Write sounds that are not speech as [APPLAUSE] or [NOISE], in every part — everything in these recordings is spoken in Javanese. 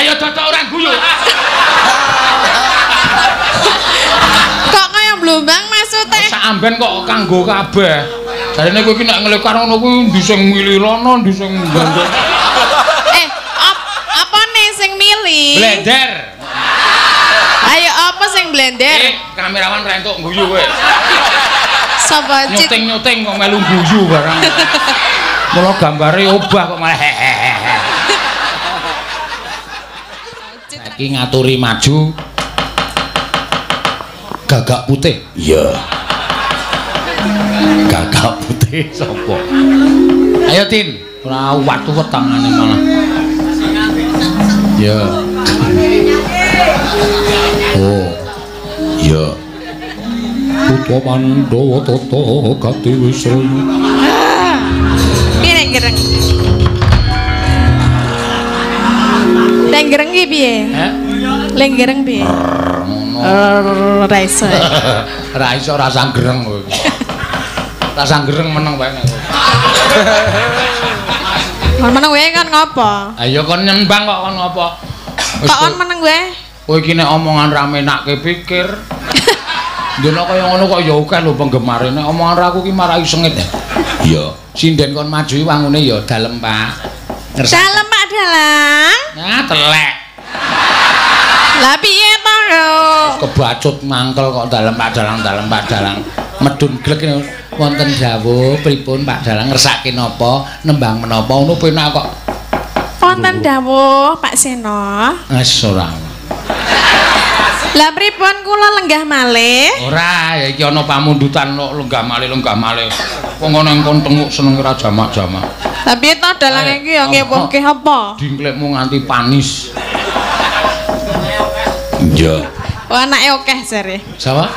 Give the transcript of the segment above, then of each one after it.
Ayo totok orang guyu. Kok kaya blumbang maksudnya? Amben kok kanggo kabeh. Jarene kowe iki nek ngelekar ngono kuwi ndi sing milirono, ndi sing. Eh, ap apa nih sing milih? Blender. Ayo apa sing blender? Eh, kamerawan ra entuk guyu kowe. Sapa? Nyuting-nyuting kok melu guyu barang. [LAUGHS] Mula gambare obah kok malah hehehe. Saiki ngaturi maju. Gagak putih. Iya. Gagak putih sapa? Ayo Tin, ora watu wetangane malah. Ya. Oh. Ya. Putra Pandhawa tata gati wisra. Piye nek gereng? Gereng ki piye? Eh? Lek gereng piye? Ngono. Eh, [LAUGHS] Ra iso. Ra iso rasa gereng kowe. Rasa gereng meneng bae nek. kowe. Kon meneng wae kan ngopo? Ayo kon nyembang kok kon? Wis Kok on kowe- meneng wae? kowe iki nek omongan ra menake pikir. [LAUGHS] Dene kaya ngono kok ya akeh lho penggemare nek omongan aku ki marai sengit. Iya, [LAUGHS] sinden kon maju wangune ya dalem, Pak. Dalem Pak Dalang. Nah, telek. Lah piye to yo? kebacut mangkel kok dalem Pak Dalang dalem Pak Dalang medun glek wonten dawuh pripun Pak Dalang ngersake napa nembang menapa ngono penak kok Wonten dawuh Pak Seno. wis ora Lah pripun kula lenggah malih? ora ya iki ana pamundutan kok lenggah malih lenggah malih wong ana engkon tenguk seneng ora jamak-jamak Lah piye to dalang Eh, iki yo ngewohke apa? dingklekmu nganti panis iya Oh anake akeh jare. sapa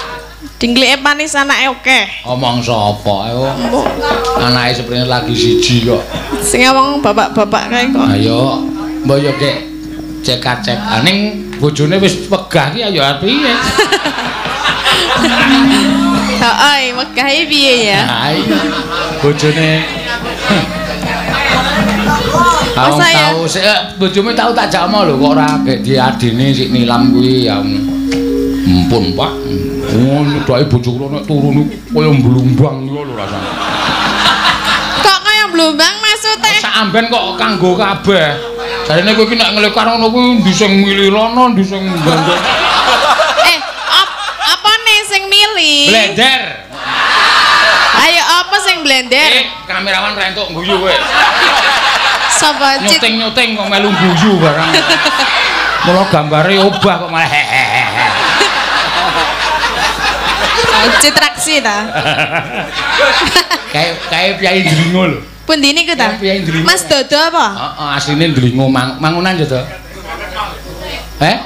Dingklike panis anake akeh. omong sapa ayo Mbok anake sebenarnya lagi siji kok sing ngomong bapak-bapak kae kok. Ayo, mbok yo kek cek-cek. Aning bojone wis pegah ki ayo piye? [LAUGHS] Heeh, megahe piye ya? Ha iya. Bojone ya? tahu sik eh, bojone tahu tak jakmo lho kok ora gek diadine sik nilam kuwi ya. Mumpun, Pak. Oh, nyedaki bojo kula nek turu niku kaya mblumbang niku lho rasane. Kok kaya blumbang maksudnya? Sak amben kok kanggo kabeh. Jarene kowe iki nek ngelekar ngono kuwi ndi sing milirono, ndi sing bandel. [LAUGHS] Eh, ap apa nih sing milih? Blender. Ayo apa sing blender? Eh, kamerawan ra entuk guyu kowe. Sapa? Nyuting-nyuting kok melu guyu barang. Mula gambare obah kok malah hehehe. Citraksi ta. [LAUGHS] Kayak kayak piyai Dringo lho. Pundi niku ta? Ya, piye ndrimo. Mas Dodo apa? Heeh, asline Dringo mang mangunan ya to. Eh?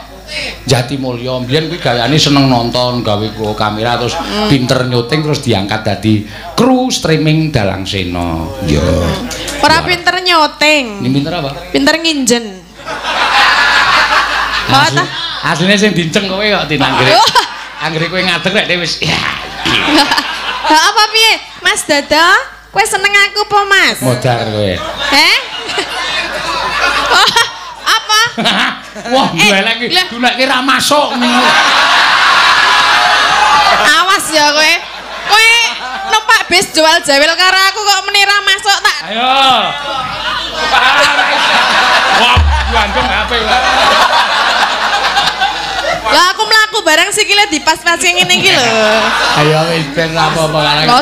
Jati Mulya, mbiyen kuwi gayane seneng nonton, gawe kamera terus pinter nyuting terus diangkat dadi kru streaming Dalang Sena. Ya. Ora pinter nyoting. Ini pinter apa? Pinter nginjen. Oh, ta? Asline sing dinceng kowe kok tinanggere. Anggere kowe ngadeg rek dhewe wis [LAUGHS] ya. Apa piye? Mas Dodo, kowe seneng aku apa, Mas? Modar kowe. Heh? [LAUGHS] Oh, apa? [LAUGHS] Wah, Eh, duelek iki, lah. duelek ra masuk. Awas ya kowe. Kowe numpak bis jual jawil karo aku kok meni ra masuk tak. Ayo. Wah, gandeng HP lah. Aku mlaku bareng sikile dipas-pasi ngene iki lho. Ayo wis ben apa-apa kan. Lho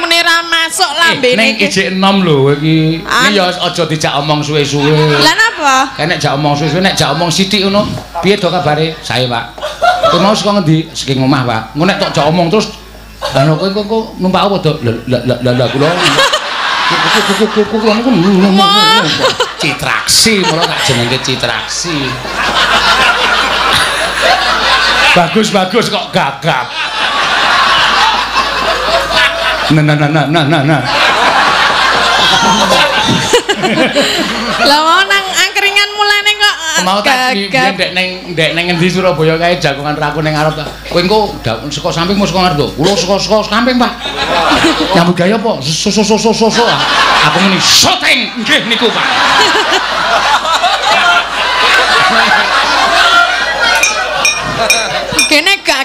meni ra masuk lambene Ning iki. ijik enom lho kowe iki. Ini ya aja dijak omong suwe-suwe. Lah napa? Kayak nek jak omong suwe-suwe nek jak omong sithik ngono. Piye to kabare? Sae, Pak. Kowe mau saka ngendi? Saking omah, Pak. Ngono nek tok jak omong terus Lah kowe kok numpak apa to? Lah lah kula. Citraksi, mulo tak jenenge citraksi. Bagus bagus kok gagap. Nah nah nah nah nah nah. nah. [LAUGHS] Lah mau nang angkringan mulane kok eh, mau tak biyen ndek ning ndek ning ngendi Surabaya kae jagongan raku ning arep ta. Kowe engko saka samping saka ngarep to. Kula saka saka samping, Pak. Nyambut gaya apa? So so so so so. so. Aku muni syuting nggih niku, Pak. [LAUGHS]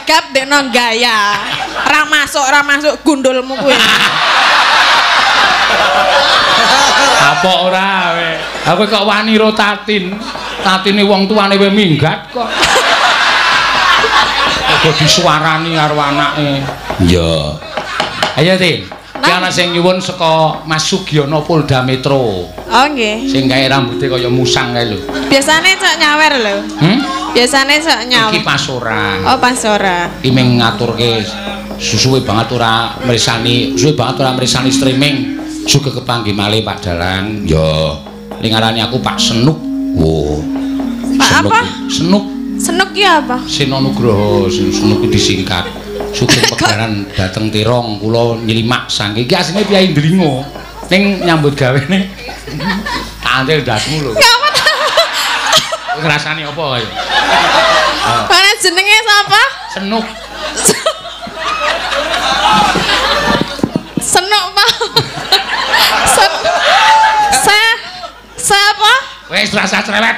gagap dekno gaya. Ora masuk, ora masuk gundulmu kuwi. Apa ora we? Aku kok wani ro tatin. Tatine wong tuane we minggat kok. Kok disuarani karo anake. Ya. Ayo, Tin. Ki Nah. ana sing nyuwun saka Mas Sugiono Polda Metro. Oh nggih. Sing gawe rambute kaya musang kae lho. Biasane cok nyawer lho. Hmm? Biasane cok nyawer. Iki pas ora. Oh pas ora. Iki mung ngaturke susuwe banget ora mresani, susuwe banget ora mresani streaming. Juga kepanggih malih Pak Dalang. Ning ngarani aku Pak Senuk. Wo. Pak apa? Senuk Senuk ki apa? Sino Nugroho, Senuk disingkat. Sugeng [LAUGHS] pegaran dateng Tirong, kula nylimak sangke. Iki asline Kyai Ndlingo. Ning nyambut gawene. Antil [LAUGHS] dasmu lho. Ngapa? Ngrasani apa kaya? Mana jenenge sapa? Senuk. Senuk Pak. Sen Se Siapa? Wis rasa cerewet.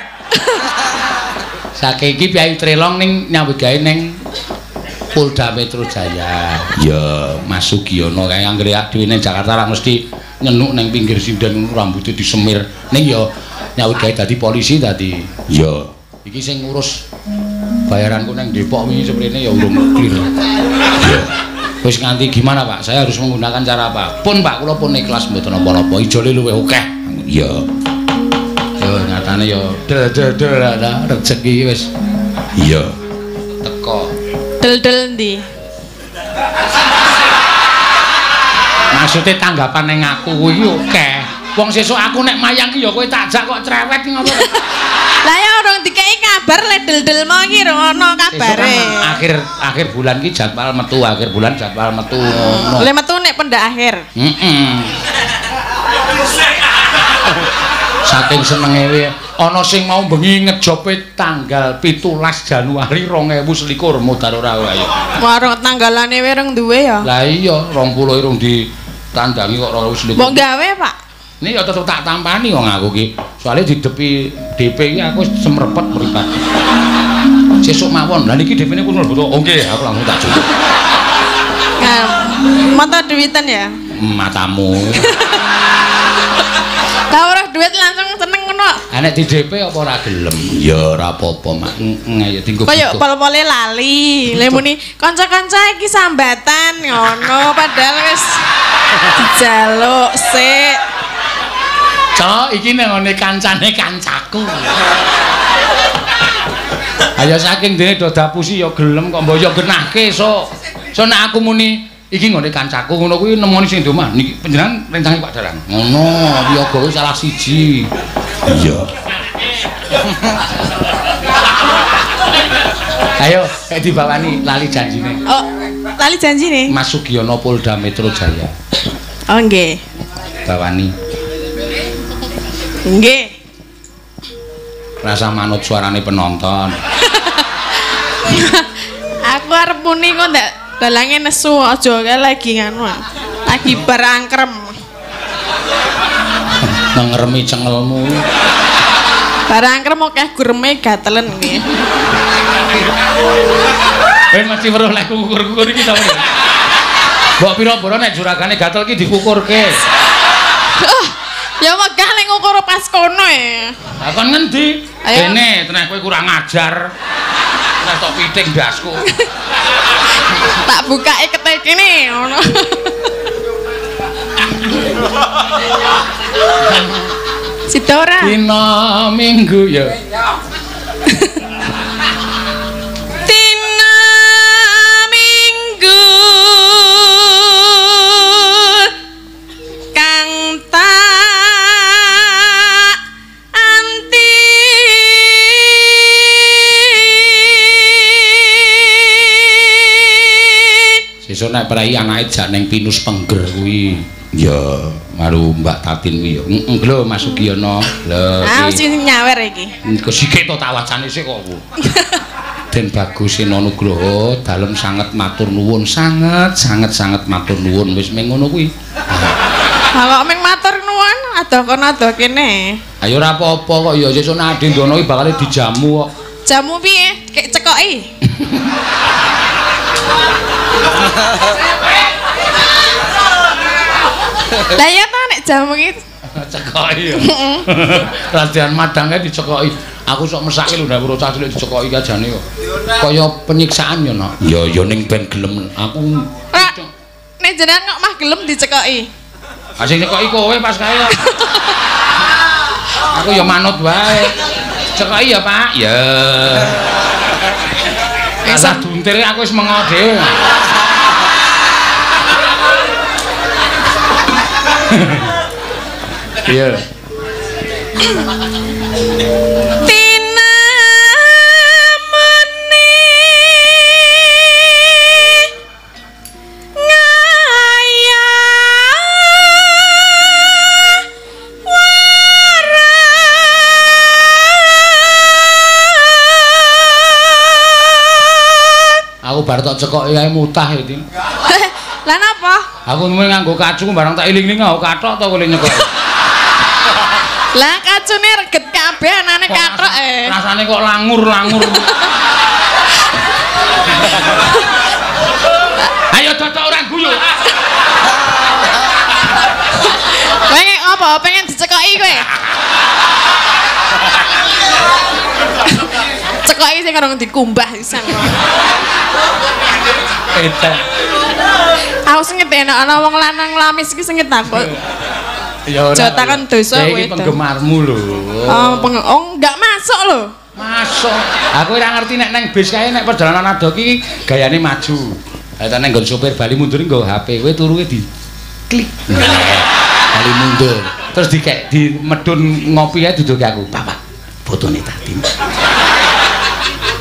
Saking iki Kyai Trilong ning nyambut gawe ning Polda Metro Jaya. Ya, Mas Sugiono kae anggere dhewe ning Jakarta ra mesti nyenuk ning pinggir sinden rambutnya disemir. Ning ya nyambut gawe dadi polisi dadi. Ya. Iki sing ngurus bayaranku ning Depok wingi seprene ya urung clear. Wis nganti gimana Pak? Saya harus menggunakan cara apa? Pun Pak, kula pun ikhlas mboten napa-napa. Ijole luwih akeh. Ya. Yo nyatane yo del del del ada rezeki wis. Iya. Teko. Del-del ndi? Maksude tanggapan ning aku kuwi akeh. Wong sesuk aku nek mayang ki ya kowe tak jak kok cerewet ki dikei kabar le del-del mau iki ono Sesuk kabare. kan akhir akhir bulan ki jadwal metu, akhir bulan jadwal metu ngono. Le metu nek pendak akhir. Heeh. Saking senenge we ana sing mau bengi ngejope tanggal 17 Januari 2021 mudhar ora ayo. Warung tanggalane we urung duwe ya. Lah iya 20 irung ditandangi kok 2021. Mbok gawe, Pak. Ini ya tetep tak tampani wong aku ki. Soale didepi DP ki aku semrepet mripat. Sesuk mawon. Lah niki DP-ne pun mlebu. Oh nggih, aku langsung tak cukup. Nah, mata duitan ya. Matamu. [LAUGHS] Lah ora duit langsung seneng ngono. Ah nek di DP apa ora gelem? Ya ora apa-apa, Mak. Ayo tinggo. Kayak pol-pole lali. Le muni kanca-kanca iki sambatan ngono padahal wis dijaluk sik. Cok, iki nengone kancane kancaku. Ayo saking dene do dapusi ya gelem kok mbok ya genahke so. So nek aku muni iki ngone kancaku ngono kuwi nemoni sing domah niki panjenengan rencange Pak Dalang. Ngono, wiyaga kuwi salah siji. Iya. Ayo, kayak dibawani lali janjine. Oh, lali janji nih. Mas Sugiono Polda Metro Jaya. Oh nggih. Bawani Nggih. rasa manut suarane penonton. [LAUGHS] Aku arep muni kok ndak dalange nesu aja kae lagi nganu. ah. Lagi berangkrem. [LAUGHS] Nengremi cengelmu. Barangkrem akeh gureme gatelen nggih. Eh mesti weruh lek kukur-kukur iki ta. Mbok pira-pira nek juragane gatel ki dikukurke. Duh, ya megah nek ngukur pas kono e. Lah kon ngendi? Dene tenan kowe kurang ajar. Tenan tok piting dasku. Tak bukake ketek kene ngono. [LAUGHS] Sida ora? Dina Minggu ya. [LAUGHS] nek prai anake jak ning Pinus Pengger kuwi. Ya, maru Mbak Tatin kuwi ya. Heeh, lho Mas Sugiono. Lho. ah iki. mesti nyawer iki kesike to tak wacane sik kok. [LAUGHS] Den Bagus Sina Nugroho dalem sanget matur nuwun, sanget sanget sanget matur nuwun wis meng ngono kuwi. kalau meng matur nuwun ada kono ada kene Ayo ora apa-apa kok ya sesuk nek Adi Ndono iki bakal dijamu kok. jamu piye kek cekoki [LAUGHS] [LAUGHS] Lah ya ta nek jamu iki [LAUGHS] cekoki ya. [LAUGHS] Latihan madangnya dicekoki. Aku sok mesake lho nek weruh cah cilik dicekoki kajane kok. Kaya penyiksaan ya, Nak. Ya ya ning ben gelem. Aku nek jenengan kok mah gelem dicekoki. Asing cekoki kowe pas kae kok. Aku ya manut wae. Cekoki ya, Pak. Ya. Asa duntir aku wis mengo dhewe. Iya. [LAUGHS] bar tok cekoki ae mutah iki. [LAUGHS] Lah napa? Aku nuwun nganggo kacu barang tak iling-iling nggo kathok to kule nyekoki. [LAUGHS] Lah kacune reget kabeh anane kathok eh. Rasane kok langur-langur. [LAUGHS] Ayo totok ora guyu. Kowe ngek apa? Pengen dicekoki kowe? Cekoki sing karo dikumbah pisan. Edan. Aku sing ngeteni ana wong lanang lamis iki sing takut. Ya ora. Jotakan dosa kowe Iki penggemarmu lho. Oh, peng oh enggak masuk lho. Masuk. Aku ora ngerti nek neng bis kae nek perjalanan ado ki gayane maju. Lah ta neng nggon sopir bali mundur nggo HP kowe turuke di klik. bali mundur. Terus dikek di medun ngopi ae duduke aku. Bapak, fotone Tatin.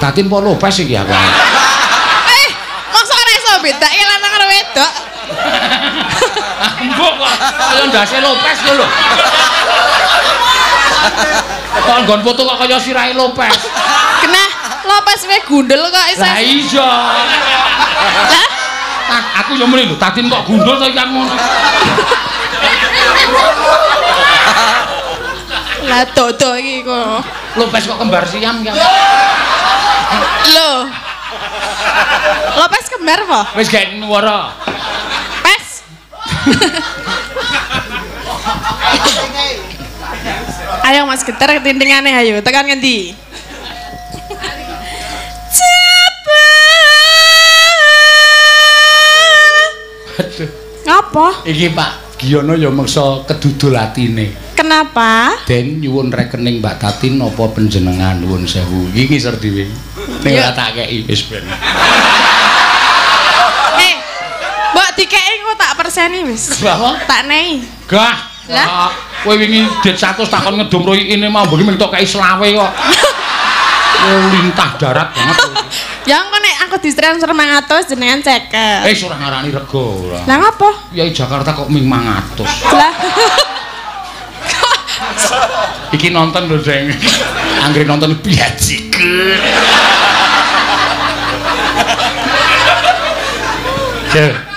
Tatin po Lopez iki aku. Eh, masa ora iso bedake lanang karo wedok? Mbok kok kaya ndase Lopez lho lho. Kok nggon foto kok kaya sirahe Lopez. Kenah Lopez wae gundul kok iso. Lah iya. Lah, Tak aku yo mrene lho, Tatin kok gundul to iki aku ngono. lah dodo iki kok. Lopez kok kembar siam ya. Lho. Lopez kembar apa? Wis gak nuwara. Pes. ayo Mas Geter tintingane ayo tekan ngendi? Cepet. Aduh. Ngapa? Iki Pak Giyono ya meksa kedudul atine. Kenapa? Den nyuwun rekening Mbak Tatin napa panjenengan nuwun sewu. Iki ngisor dhewe. Ning Ya. ora tak kei wis ben. Eh, mbok dikeki kok tak perseni wis. Bahwa Tak nei. gah. Lah? Ah, Kowe wingi det 100 takon ngedum roy ini mau begini mung tok kei selawe kok. [LAUGHS] Lintah darat banget. Ya engko nek aku ditransfer 500 jenengan ceket. Eh ora ngarani rego ora. Lah ngapa? Yai Jakarta kok ming 500. Lah. [LAUGHS] Iki nonton lho, Deng. Anggere nonton biajike. Ya.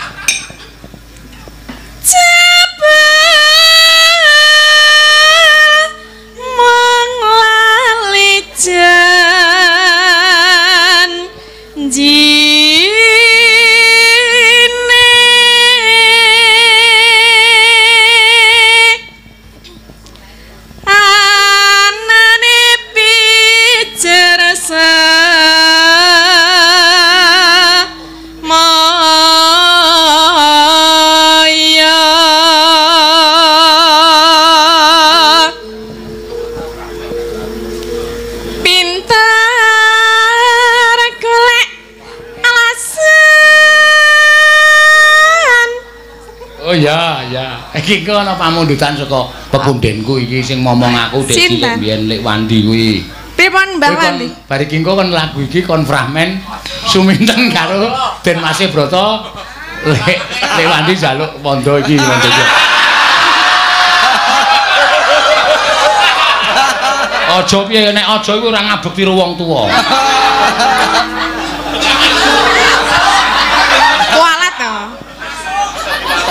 Iki kok ana pamundutan saka pepundenku iki sing ngomong aku dek cilik biyen lek wandi kuwi. pripun Mbak Wandi Bar iki engko kon lagu iki kon fragmen suminten [LAUGHS] karo Den Masih Broto lek lek wandi jaluk pondo iki pondo iki. [LAUGHS] Aja piye nek aja iku ora ngabekti karo wong tuwa. kualat to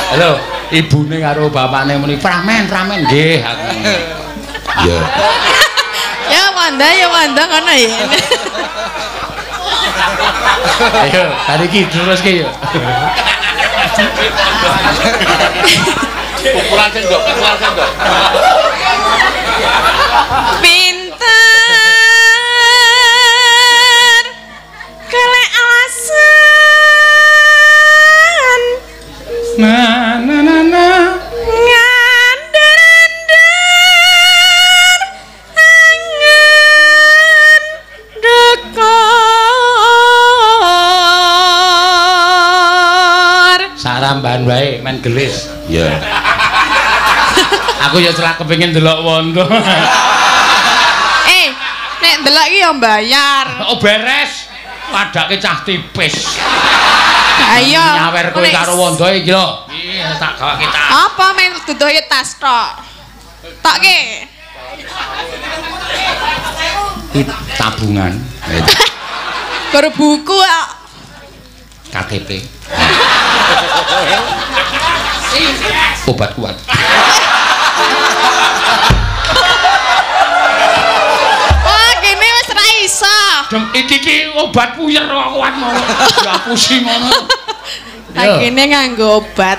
Halo, ibune karo bapakne muni fragmen, fragmen nggih aku. Ya. ya Wanda ya Wanda ngono ya Ayo, hari iki teruske yo. Ukuran sendok, ukuran sendok. Pinter Wae men gelis. Iya. [LAUGHS] Aku ya celak kepengin delok wondo. [LAUGHS] Eh, nek ndelok iki ya mbayar. [LAUGHS] oh beres. Padake cah tipis. Ayo. Nyawer kowe karo wondo iki lho. Iya, tak gawe kita. Apa men dudohe tas tok? Tok ki. tabungan. Baru buku kok. KTP. [LAUGHS] Obat kuat. Wah, gini wis ra iso. Dem iki ki obat puyer kok kuat mau. Dihapusi ngono. Tak gini nganggo obat.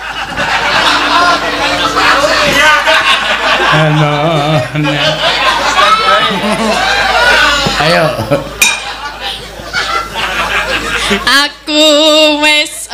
Halo. Ayo. Aku wis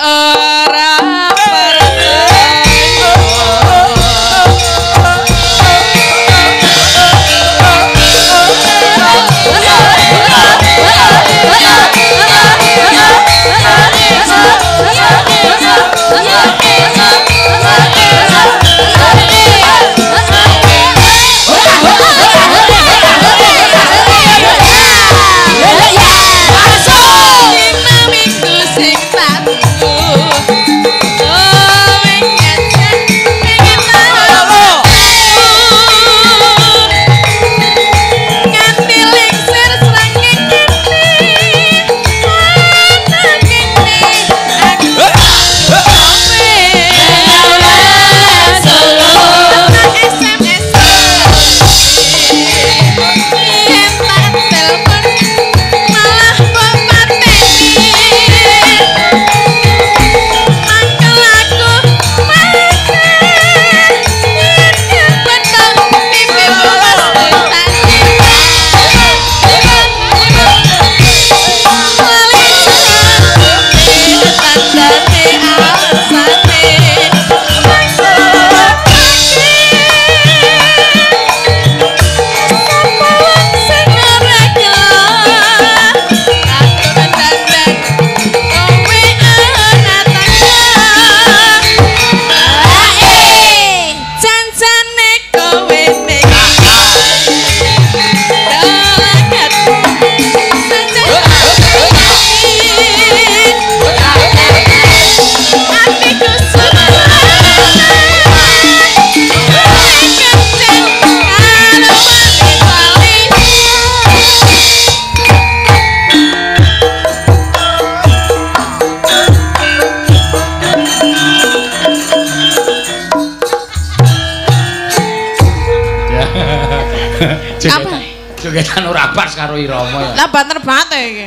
irama ya. Lah banter banget iki.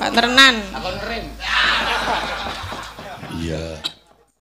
Banterenan.